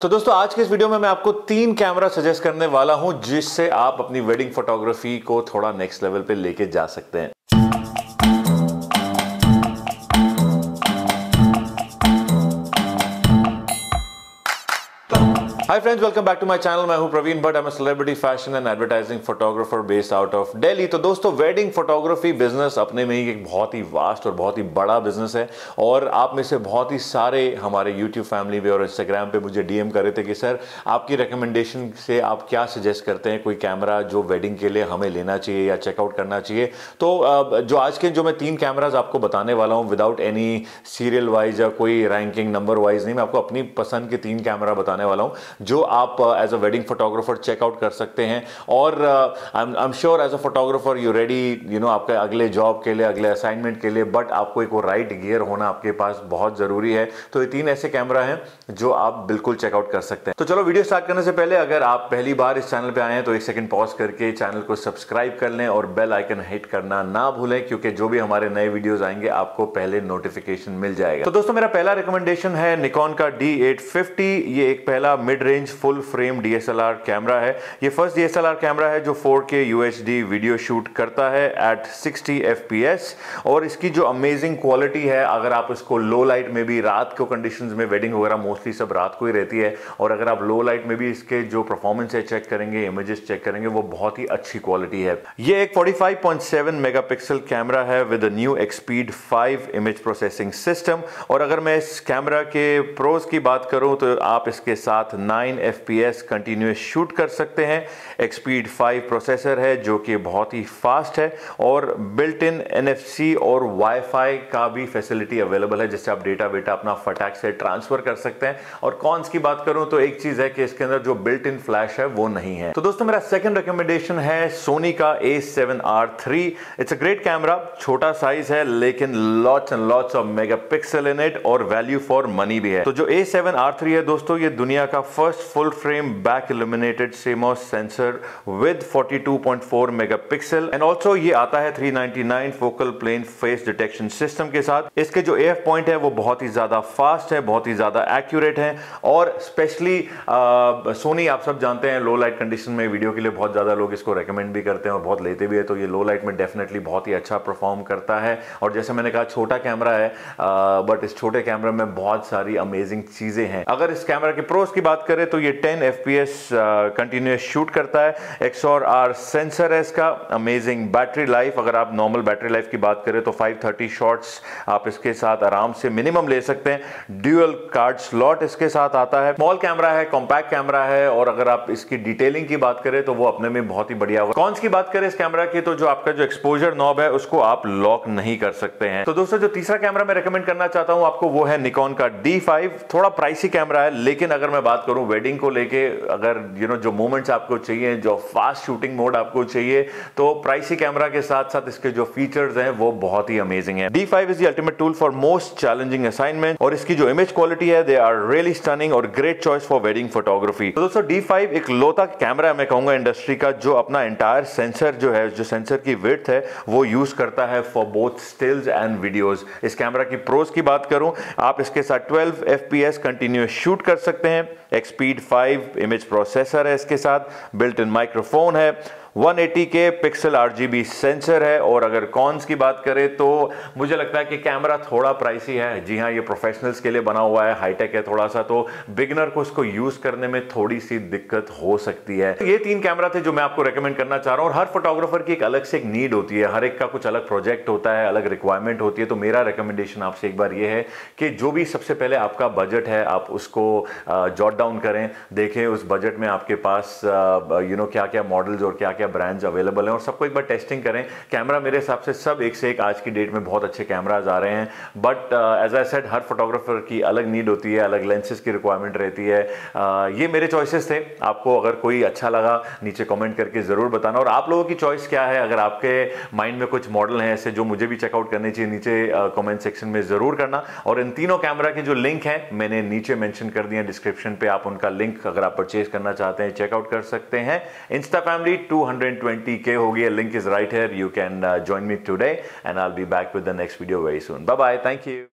तो दोस्तों, आज के इस वीडियो में मैं आपको तीन कैमरा सजेस्ट करने वाला हूँ, जिससे आप अपनी वेडिंग फोटोग्राफी को थोड़ा नेक्स्ट लेवल पे लेके जा सकते हैं। Hi friends welcome back to my channel मैं हूँ Praveen Bhatt. Am celebrity fashion and advertising photographer based out of Delhi तो दोस्तों वेडिंग फोटोग्राफी बिज़नेस अपने में ही एक बहुत ही वास्ट और बहुत ही बड़ा बिज़नेस है। और आप में से बहुत ही सारे हमारे यूट्यूब फैमिली पे और इंस्टाग्राम पे मुझे डीएम कर रहे थे कि, सर, आपकी रिकमेंडेशन से आप क्या सजेस्ट करते हैं? कोई कैमरा जो वेडिंग के लिए हमें लेना चाहिए या चेकआउट करना चाहिए? तो जो आज के जो मैं तीन कैमराज आपको बताने वाला हूँ विदाउट एनी सीरियल वाइज या कोई रैंकिंग नंबर वाइज नहीं, मैं आपको अपनी पसंद के तीन कैमरा बताने वाला हूँ। जो आप as a wedding photographer check out कर सकते हैं। और I am sure as a photographer you ready you know आपके अगले जॉब के लिए, अगले असाइनमेंट के लिए बट आपको एक राइट गियर होना आपके पास बहुत ज़रूरी है। तो ये तीन ऐसे कैमरा हैं जो आप बिल्कुल चेकआउट कर सकते हैं। तो चलो वीडियो स्टार्ट करने से पहले अगर आप पहली बार इस चैनल पर आए हैं तो एक सेकेंड पॉज करके चैनल को सब्सक्राइब कर लें और बेल आइकन हिट करना ना भूलें, क्योंकि जो भी हमारे नए वीडियोज़ आएँगे, आपको पहले नोटिफिकेशन मिल जाएगा। तो दोस्तों मेरा पहला रिकमेंडेशन है निकॉन का D850 ये एक पहला mid range full frame DSLR camera है। ये फ़र्स्ट डीएसएलआर कैमरा है जो 4K UHD वीडियो शूट करता है एट 60 FPS और इसकी जो अमेजिंग क्वालिटी है, अगर आप इसको लो लाइट में भी रात को कंडीशंस में वेडिंग वगैरह मोस्टली सब रात को ही रहती है। और अगर आप लो लाइट में भी इसके जो परफॉर्मेंस है चेक करेंगे इमेजेस चेक करेंगे, वो बहुत ही अच्छी क्वालिटी है। ये एक 45.7 मेगापिक्सल कैमरा है with new Expeed 5 image processing system और अगर मैं इस कैमरा के प्रोज की बात करूँ तो आप इसके साथ 9 एफ़ कंटिन्यूस शूट कर सकते हैं। एक्सपीड 5 प्रोसेसर है जो कि बहुत ही फास्ट है और बिल्ट इन एन और वाईफाई का भी फैसिलिटी अवेलेबल है, जिससे आप डेटा बेटा अपना फटाक से ट्रांसफ़र कर सकते हैं। और कॉन्स की बात करूँ तो एक चीज़ है कि इसके अंदर जो बिल्ट इन फ्लैश है वो नहीं है। तो दोस्तों, मेरा सेकंड रिकमेंडेशन है सोनी का A7R3 it's a great camera छोटा साइज़ है, लेकिन lots and lots of megapixel in it और वैल्यू फॉर मनी भी है। तो जो A7R3 है दोस्तों, ये दुनिया का first full frame back illuminated CMOS sensor with 42.4 megapixel and also ये आता है 399 focal plane phase detection system के साथ। इसके जो एफ़ पॉइंट है वो बहुत ही ज़्यादा फास्ट है, बहुत ही ज़्यादा एक्यूरेट है। और स्पेशली सोनी आप सब जानते हैं लो लाइट कंडीशन में वीडियो के लिए बहुत ज़्यादा लोग इसको रेकमेंड भी करते हैं और बहुत लेते भी है। तो ये लो लाइट में डेफिनेटली बहुत ही अच्छा परफॉर्म करता है। और जैसे मैंने कहा, छोटा कैमरा है बट इस छोटे कैमरा में बहुत सारी अमेजिंग चीज़ें हैं। अगर इस कैमरा के प्रोस की बात करें तो ये 10 F P S continuous shoot करता है। एक्सोर आर सेंसर है इसका। अमेजिंग बैटरी लाइफ अगर आप नॉर्मल बैटरी लाइफ की बात करें तो 530 शॉट्स आप इसके साथ आराम से मिनिमम ले सकते हैं। ड्यूअल कार्ड स्लॉट इसके साथ आता है। स्मॉल कैमरा है कॉम्पैक्ट कैमरा है और अगर आप इसकी डिटेलिंग की बात करें तो वो अपने में बहुत ही बढ़िया होगा। कौन की बात करें इस कैमरा की तो जो आपका जो एक्सपोजर नॉब है उसको आप लॉक नहीं कर सकते हैं। तो दोस्तों, जो तीसरा कैमरा मैं रिकमेंड करना चाहता हूँ आपको वो है निकॉन का D5 थोड़ा प्राइसी कैमरा है, लेकिन अगर मैं बात करूँ वेडिंग को लेके अगर यू you नो know, जो मोमेंट्स आपको चाहिए जो फास्ट शूटिंग मोड आपको चाहिए तो प्राइसी कैमरा के साथ साथ इसके जो फीचर्स हैं वो बहुत ही अमेजिंग है। D5 is the ultimate tool for most challenging assignment और इसकी जो इमेज क्वालिटी है दे आर रियली स्टनिंग और great choice for wedding photography तो दोस्तों D5 एक लोता कैमरा मैं कहूँगा इंडस्ट्री का जो अपना एंटायर सेंसर जो है जो सेंसर की विथ है वो यूज़ करता है for both stills and videos इस कैमरा की प्रोज की बात करूँ आप इसके साथ 12 एफपीएस कंटिन्यूस शूट कर सकते हैं एक्सपीड 5 इमेज प्रोसेसर है इसके साथ बिल्ट इन माइक्रोफोन है। 180 के पिक्सल आरजीबी सेंसर है और अगर कॉन्स की बात करें तो मुझे लगता है कि कैमरा थोड़ा प्राइसी है। जी हाँ ये प्रोफेशनल्स के लिए बना हुआ है हाईटेक है थोड़ा सा तो बिगनर को इसको यूज़ करने में थोड़ी सी दिक्कत हो सकती है। ये तीन कैमरा थे जो मैं आपको रेकमेंड करना चाह रहा हूँ और हर फोटोग्राफर की एक अलग से एक नीड होती है। हर एक का कुछ अलग प्रोजेक्ट होता है, अलग रिक्वायरमेंट होती है। तो मेरा रिकमेंडेशन आपसे एक बार ये है कि जो भी सबसे पहले आपका बजट है, आप उसको जॉट डाउन करें, देखें उस बजट में आपके पास यू नो क्या क्या मॉडल्स और क्या क्या ब्रांड्स अवेलेबल हैं और सबको एक बार टेस्टिंग करें। कैमरा मेरे हिसाब से सब एक से एक आज की डेट में बहुत अच्छे कैमराज आ रहे हैं। बट एज आई सेड हर फोटोग्राफर की अलग नीड होती है अलग लेंसेज की रिक्वायरमेंट रहती है। Uh, ये मेरे चॉइसेस थे। आपको अगर कोई अच्छा लगा नीचे कमेंट करके ज़रूर बताना। और आप लोगों की चॉइस क्या है? अगर आपके माइंड में कुछ मॉडल हैं ऐसे जो मुझे भी चेकआउट करने चाहिए नीचे कमेंट uh, सेक्शन में ज़रूर करना। और इन तीनों कैमरा के जो लिंक हैं मैंने नीचे मेंशन कर दिया डिस्क्रिप्शन पे आप उनका लिंक अगर आप परचेज करना चाहते हैं चेकआउट कर सकते हैं। Insta family 220k hogi link is right here. You can uh, join me today and i'll be back with the next video very soon. Bye bye thank you